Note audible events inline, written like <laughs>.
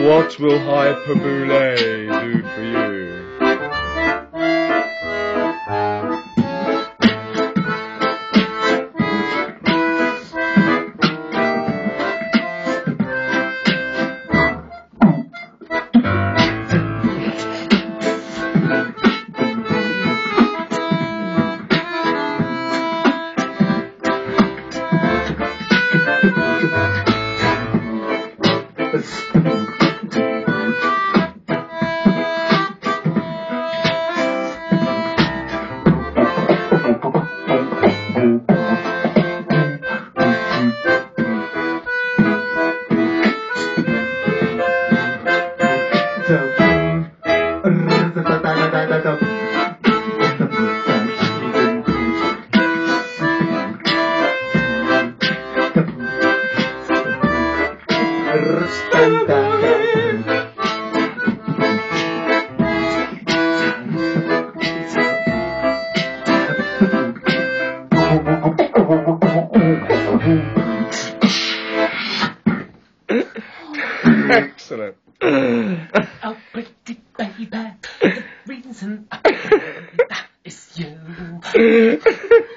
What will Hyperbole do for you? <laughs> Excellent. The reason that is you. <laughs>